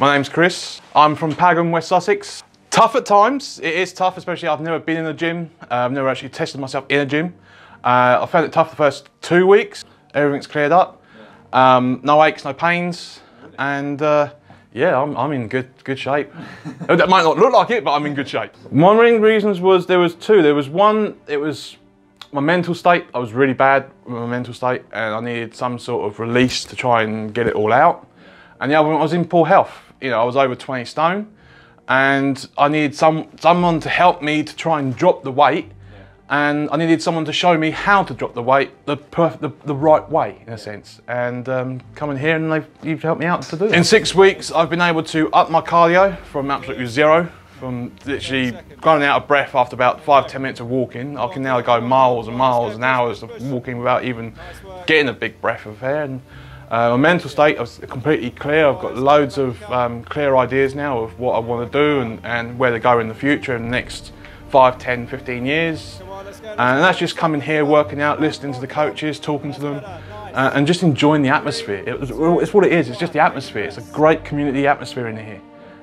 My name's Chris. I'm from Pagham, West Sussex. Tough at times. It is tough, especially I've never been in a gym. Uh, I've never actually tested myself in a gym. Uh, I found it tough the first two weeks. Everything's cleared up. Um, no aches, no pains, and uh, yeah, I'm, I'm in good good shape. that might not look like it, but I'm in good shape. One main reasons was there was two. There was one. It was my mental state. I was really bad with my mental state, and I needed some sort of release to try and get it all out. And the other one, I was in poor health. You know, I was over 20 stone, and I needed some someone to help me to try and drop the weight. And I needed someone to show me how to drop the weight the the, the right way, in a sense. And um, coming here, and they've you've helped me out to do that. In six weeks, I've been able to up my cardio from absolutely zero, from literally going out of breath after about five ten minutes of walking. I can now go miles and miles and hours of walking without even getting a big breath of air. And, uh, my mental state is completely clear. I've got loads of um, clear ideas now of what I want to do and, and where to go in the future in the next 5, 10, 15 years. And that's just coming here, working out, listening to the coaches, talking to them, uh, and just enjoying the atmosphere. It it's what it is, it's just the atmosphere. It's a great community atmosphere in here.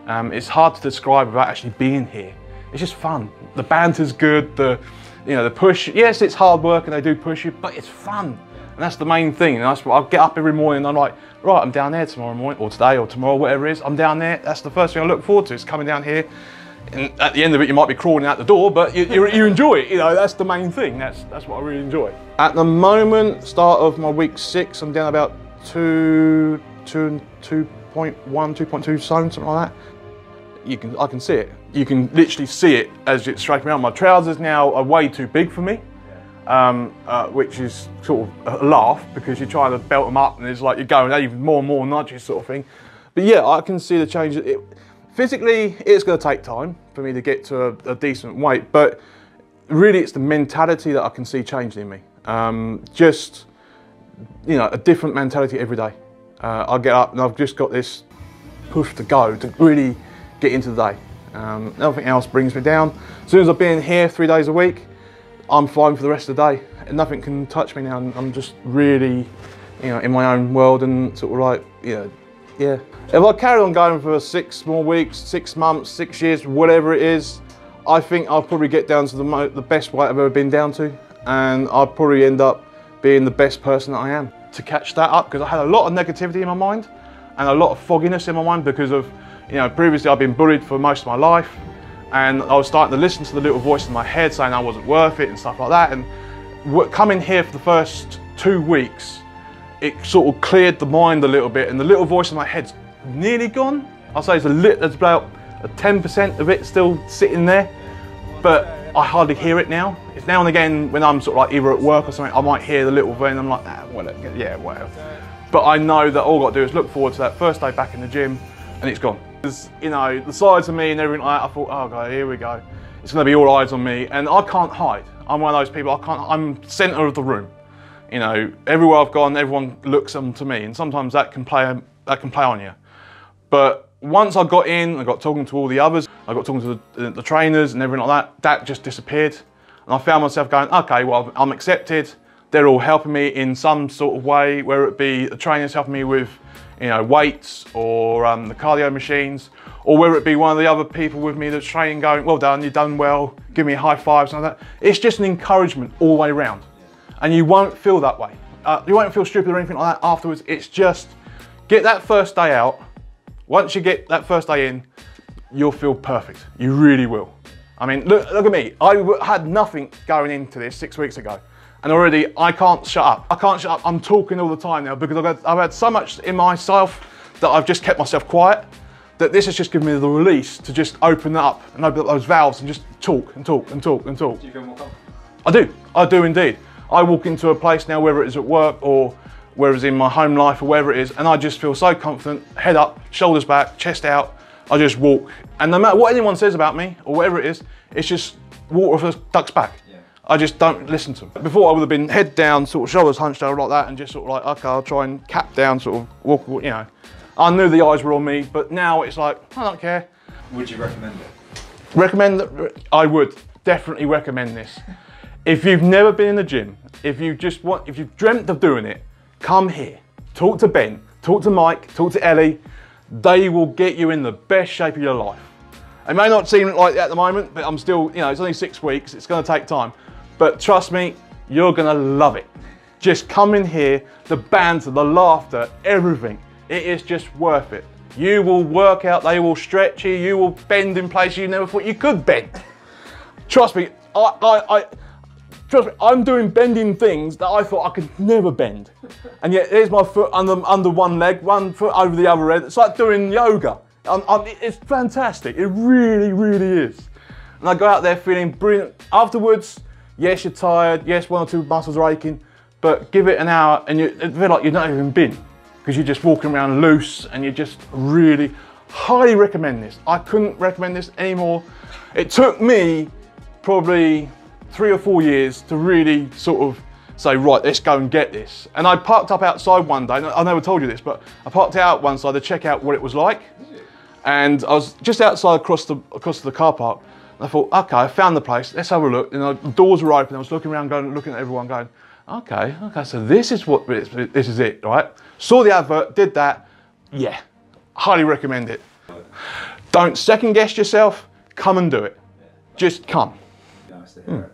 Um, it's hard to describe without actually being here. It's just fun. The banter's good, the, you know, the push. Yes, it's hard work and they do push you, but it's fun. And that's the main thing. And that's what I get up every morning and I'm like, right, I'm down there tomorrow morning, or today, or tomorrow, whatever it is. I'm down there. That's the first thing I look forward to. Is coming down here. And at the end of it, you might be crawling out the door, but you, you, you enjoy it. You know, that's the main thing. That's that's what I really enjoy. At the moment, start of my week six, I'm down about two, two, two point one, two point two stone, something like that you can I can see it. You can literally see it as it's striking out. My trousers now are way too big for me, um, uh, which is sort of a laugh because you're trying to belt them up and it's like you're going even more and more nudges sort of thing. But yeah, I can see the change. It, physically, it's going to take time for me to get to a, a, decent weight, but really it's the mentality that I can see changing in me. Um, just, you know, a different mentality every day. Uh, I get up and I've just got this push to go to really get into the day. Um, nothing else brings me down. As soon as I've been here three days a week, I'm fine for the rest of the day. And nothing can touch me now. And I'm just really, you know, in my own world and sort of like, you know, yeah. If I carry on going for six more weeks, six months, six years, whatever it is, I think I'll probably get down to the, the best weight I've ever been down to. And I'll probably end up being the best person that I am. To catch that up, because I had a lot of negativity in my mind and a lot of fogginess in my mind because of, you know, previously I've been bullied for most of my life and I was starting to listen to the little voice in my head saying I wasn't worth it and stuff like that. And coming here for the first two weeks, it sort of cleared the mind a little bit, and the little voice in my head's nearly gone. I'll say it's a lit, there's about a 10% of it still sitting there, but I hardly hear it now. It's now and again when I'm sort of like either at work or something, I might hear the little voice and I'm like, ah, well, yeah, whatever. But I know that all I've got to do is look forward to that first day back in the gym and it's gone. Because, You know, the size of me and everything like that, I thought, oh god, here we go. It's gonna be all eyes on me. And I can't hide. I'm one of those people, I can't, I'm center of the room. You know, everywhere I've gone, everyone looks on to me. And sometimes that can play, um, that can play on you. But once I got in, I got talking to all the others, I got talking to the, the trainers and everything like that, that just disappeared. And I found myself going, okay, well, I'm accepted. They're all helping me in some sort of way, whether it be the trainers helping me with you know, weights or um, the cardio machines, or whether it be one of the other people with me that's training going, well done, you've done well, give me high fives and all that. It's just an encouragement all the way around. And you won't feel that way. Uh, you won't feel stupid or anything like that afterwards. It's just, get that first day out. Once you get that first day in, you'll feel perfect. You really will. I mean, look, look at me. I had nothing going into this six weeks ago and already I can't shut up. I can't shut up. I'm talking all the time now because I've had, I've had so much in myself that I've just kept myself quiet that this has just given me the release to just open up and open up those valves and just talk and talk and talk and talk. Do you feel more comfortable? I do. I do indeed. I walk into a place now, whether it's at work or whether it's in my home life or wherever it is, and I just feel so confident, head up, shoulders back, chest out. I just walk. And no matter what anyone says about me or whatever it is, it's just water off a duck's back. I just don't listen to them. Before I would have been head down, sort of shoulders hunched over like that and just sort of like, okay, I'll try and cap down, sort of walk, you know. I knew the eyes were on me, but now it's like, I don't care. Would you recommend it? Recommend that, I would definitely recommend this. if you've never been in the gym, if you just want, if you've dreamt of doing it, come here. Talk to Ben, talk to Mike, talk to Ellie. they will get you in the best shape of your life. It may not seem like that at the moment, but I'm still, you know, it's only six weeks, it's gonna take time. But trust me, you're gonna love it. Just come in here, the banter, the laughter, everything. It is just worth it. You will work out, they will stretch you, you will bend in places you never thought you could bend. Trust me, I, I, I trust me, I'm doing bending things that I thought I could never bend. And yet there's my foot under, under one leg, one foot over the other head. It's like doing yoga. I'm, I'm, it's fantastic, it really, really is. And I go out there feeling brilliant. Afterwards, yes, you're tired, yes, one or two muscles are aching, but give it an hour and you feel like you've not even been because you're just walking around loose and you just really highly recommend this. I couldn't recommend this anymore. It took me probably three or four years to really sort of say, right, let's go and get this. And I parked up outside one day, I never told you this, but I parked out one side to check out what it was like. And I was just outside across the, across the car park. I thought, okay, I found the place, let's have a look. And the doors were open, I was looking around, going, looking at everyone going, okay, okay, so this is what, this is it, right? Saw the advert, did that, yeah, highly recommend it. Don't second guess yourself, come and do it. Just come. Mm.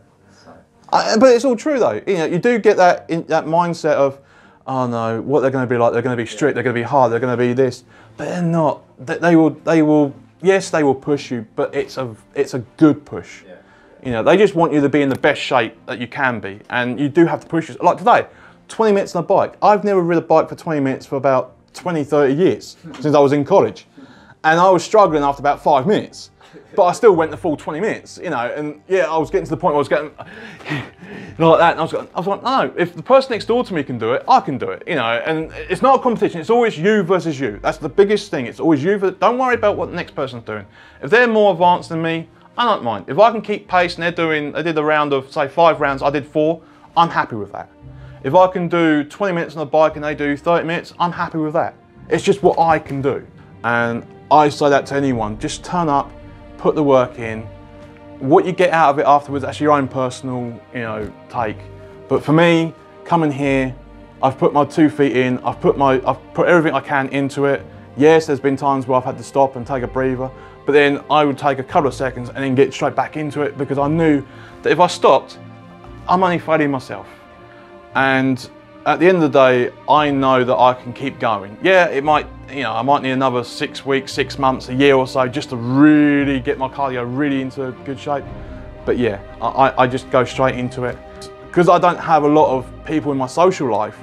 Uh, but it's all true though. You know, you do get that in, that mindset of, oh no, what they're going to be like. They're going to be strict. They're going to be hard. They're going to be this. But they're not. They, they, will. They will. Yes, they will push you, but it's a it's a good push. Yeah. You know, they just want you to be in the best shape that you can be, and you do have to push yourself. Like today, 20 minutes on a bike. I've never ridden a bike for 20 minutes for about 20, 30 years since I was in college, and I was struggling after about five minutes but I still went the full 20 minutes, you know, and yeah, I was getting to the point where I was getting like that, and I was, going, I was like, no, if the person next door to me can do it, I can do it, you know, and it's not a competition, it's always you versus you. That's the biggest thing, it's always you, don't worry about what the next person's doing. If they're more advanced than me, I don't mind. If I can keep pace and they're doing, they did a round of, say, five rounds, I did four, I'm happy with that. If I can do 20 minutes on a bike and they do 30 minutes, I'm happy with that. It's just what I can do. And I say that to anyone, just turn up, put the work in. What you get out of it afterwards, that's your own personal, you know, take. But for me, coming here, I've put my two feet in, I've put my, I've put everything I can into it. Yes, there's been times where I've had to stop and take a breather, but then I would take a couple of seconds and then get straight back into it because I knew that if I stopped, I'm only fighting myself. And at the end of the day, I know that I can keep going. Yeah, it might, you know, I might need another six weeks, six months, a year or so just to really get my cardio really into good shape. But yeah, I, I just go straight into it. Because I don't have a lot of people in my social life,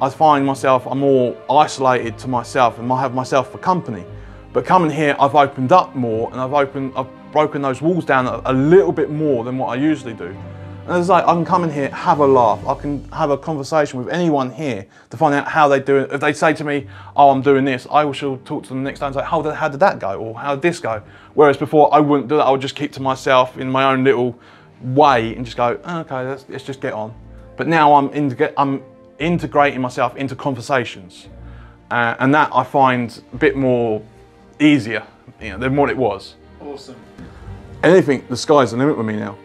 I find myself, I'm more isolated to myself and I have myself for company. But coming here, I've opened up more and I've opened, I've broken those walls down a, a little bit more than what I usually do. And it's like, I can come in here, have a laugh. I can have a conversation with anyone here to find out how they do it. If they say to me, oh, I'm doing this, I will talk to them the next time and say, how did, how did that go? Or how did this go? Whereas before, I wouldn't do that. I would just keep to myself in my own little way and just go, oh, okay, let's, let's, just get on. But now I'm, I'm integrating myself into conversations. Uh, and that I find a bit more easier you know, than what it was. Awesome. Anything, the sky's the limit with me now.